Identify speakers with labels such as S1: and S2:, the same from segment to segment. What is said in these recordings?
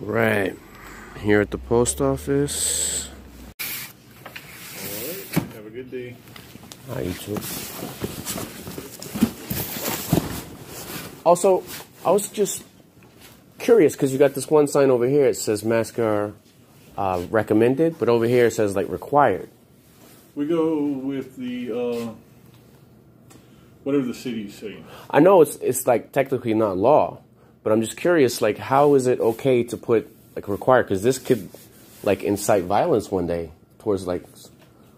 S1: Right. Here at the post office.
S2: Alright, have a good day.
S1: Hi, you too. Also, I was just curious because you got this one sign over here. It says mask are uh, recommended, but over here it says like required.
S2: We go with the, uh, whatever the city's saying.
S1: I know it's it's like technically not law, but I'm just curious. Like, how is it okay to put like require? Because this could like incite violence one day towards like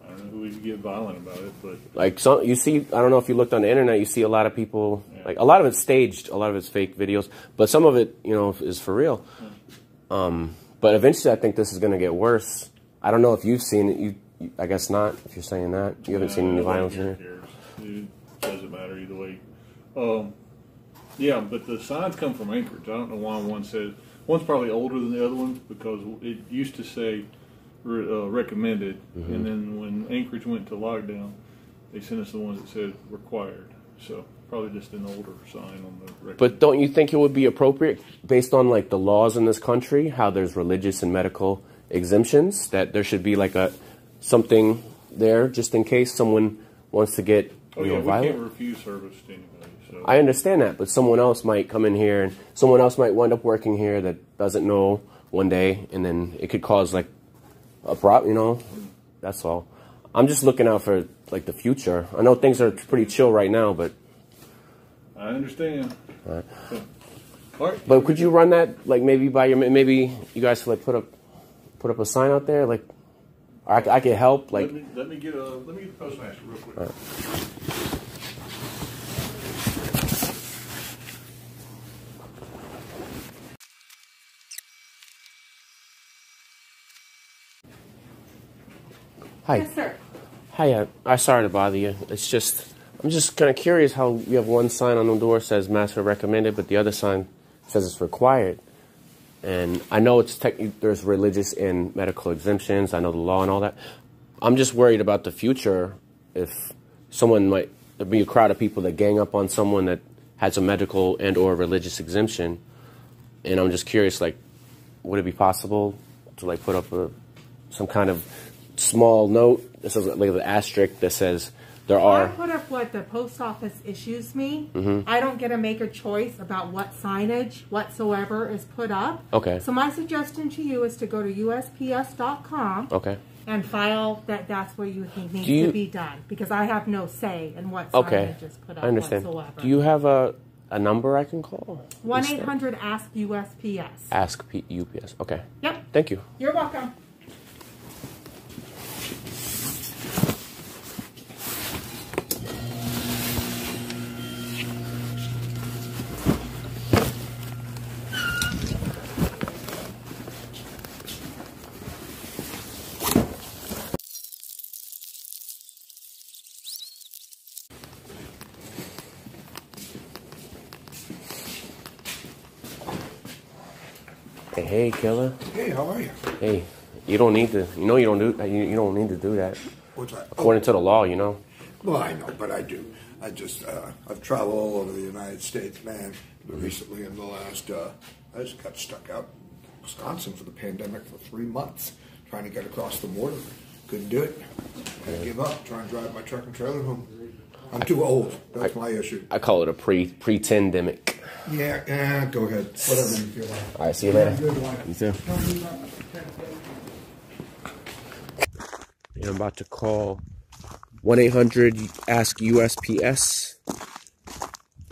S2: I don't know who would get violent about it, but
S1: like some you see i don't know if you looked on the internet you see a lot of people like a lot of it's staged a lot of it's fake videos but some of it you know is for real um, but eventually i think this is going to get worse i don't know if you've seen it you, you i guess not if you're saying that you haven't seen any violence in
S2: here
S1: here.
S2: It doesn't matter either way. Um, yeah, but the signs come from Anchorage. I don't know why one says one's probably older than the other ones because it used to say re, uh, recommended,
S1: Mm-hmm.
S2: and then when Anchorage went to lockdown, they sent us the ones that said required. So probably just an older sign on the.
S1: But don't you think it would be appropriate based on like the laws in this country how there's religious and medical exemptions that there should be like a something there just in case someone wants to get
S2: oh yeah, we
S1: violent
S2: can't refuse service to anybody. So
S1: I understand that, but someone else might come in here and someone else might wind up working here that doesn't know one day, and then it could cause like a prop. You know, that's all. I'm just looking out for like the future. I know things are pretty chill right now, but
S2: I understand.
S1: Alright.
S2: So, all right.
S1: but could you run that like maybe by your maybe you guys could like put up put up a sign out there like I, I could help like
S2: let me let me get a let me get the postmaster real quick.
S1: hi
S3: Yes, sir.
S1: hi uh, I'm sorry to bother you. It's just I'm just kind of curious how you have one sign on the door says master recommended, but the other sign says it's required. And I know it's tech, there's religious and medical exemptions. I know the law and all that. I'm just worried about the future. If someone might be a crowd of people that gang up on someone that has a medical and or religious exemption, and I'm just curious, like, would it be possible to like put up a some kind of small note that says like an asterisk that says there
S3: I
S1: are
S3: put up what the post office issues me.
S1: Mm-hmm.
S3: I don't get to make a choice about what signage whatsoever is put up.
S1: Okay.
S3: So my suggestion to you is to go to USPS.com
S1: okay.
S3: and file that that's what you think needs
S1: you-
S3: to be done because I have no say in what
S1: Okay,
S3: signage is put up
S1: I understand.
S3: whatsoever.
S1: Do you have a a number I can call?
S3: 1 800 ASK USPS.
S1: Ask P- UPS. Okay.
S3: Yep.
S1: Thank you.
S3: You're welcome.
S1: Hey, hey, killer.
S4: Hey, how are you?
S1: Hey, you don't need to. You know you don't do. You, you don't need to do that.
S4: What's that?
S1: According to the law, you know.
S4: Well, I know, but I do. I just, uh, I've traveled all over the United States, man. Recently, in the last, uh, I just got stuck out in Wisconsin for the pandemic for three months, trying to get across the border. Couldn't do it. Had to give up. Trying to drive my truck and trailer home. I'm too old. That's my issue.
S1: I call it a pre pretendemic.
S4: Yeah, yeah. Go ahead. Whatever you feel like.
S1: All right. See you later. You too. And I'm about to call one eight hundred ask USPS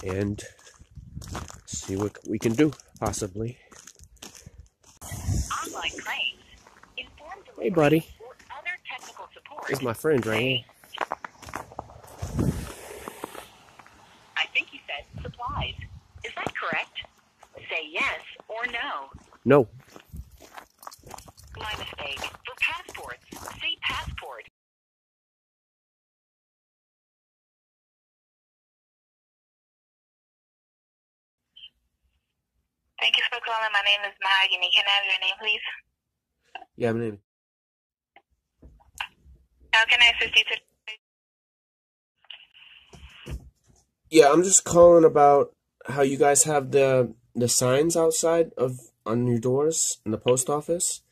S1: and see what we can do possibly.
S5: online claims,
S1: Hey, buddy.
S5: or other technical support.
S1: This is my friend right here.
S5: I think you said supplies. Is that correct? Say yes or no.
S1: No.
S5: My mistake. For passports, see passport. Thank you for calling. My name is Mahogany. Can I have your name, please?
S1: Yeah, my name.
S5: How can I assist you today?
S1: Yeah, I'm just calling about how you guys have the the signs outside of on your doors in the post office.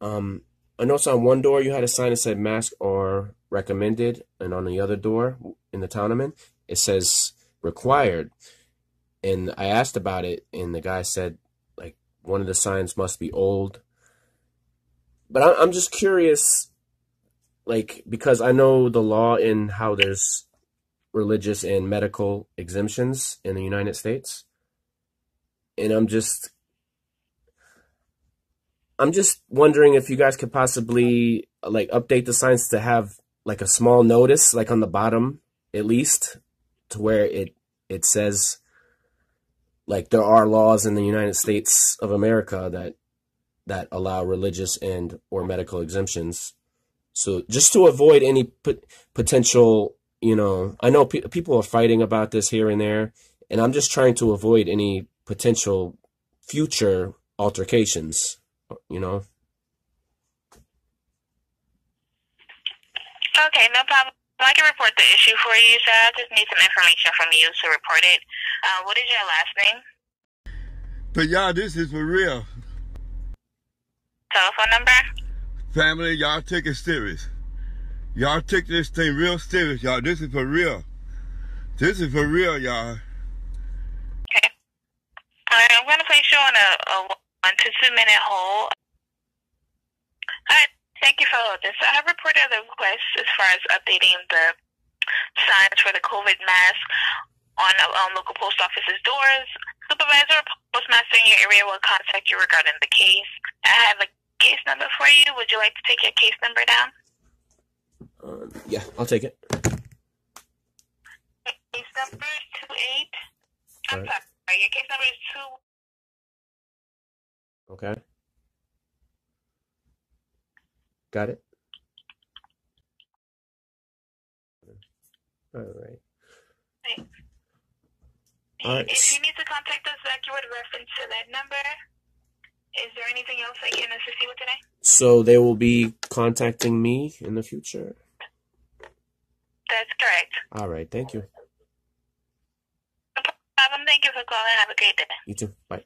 S1: Um, I noticed on one door you had a sign that said mask or recommended, and on the other door in the town I'm in, it says required. And I asked about it, and the guy said like one of the signs must be old. But I'm just curious, like because I know the law in how there's religious and medical exemptions in the United States, and I'm just I'm just wondering if you guys could possibly like update the signs to have like a small notice, like on the bottom at least, to where it it says like there are laws in the United States of America that that allow religious and or medical exemptions. So just to avoid any pot- potential, you know, I know pe- people are fighting about this here and there, and I'm just trying to avoid any potential future altercations you know.
S5: Okay, no problem. I can report the issue for you, so I just need some information from you to report it. Uh, what is your last name?
S6: But y'all, this is for real.
S5: Telephone number?
S6: Family, y'all take it serious. Y'all take this thing real serious, y'all. This is for real. This is for real, y'all.
S5: Okay. All right, I'm going to place you on a, a one to two minute hold. All right, thank you for this. I have reported the request as far as updating the signs for the COVID mask on, on local post offices' doors. Supervisor or postmaster in your area will contact you regarding the case. I have a case number for you. Would you like to take your case number down?
S1: Uh, yeah, I'll take it.
S5: Case number is two eight. I'm
S1: right.
S5: sorry. Your case number is two
S1: Okay. Got it. All right. All right.
S5: If you need to contact us back, you would reference to that number. Is there anything else I can assist you with today?
S1: So they will be contacting me in the future.
S5: That's correct.
S1: All right. Thank you.
S5: No problem. Thank you for calling. Have a great day.
S1: You too. Bye.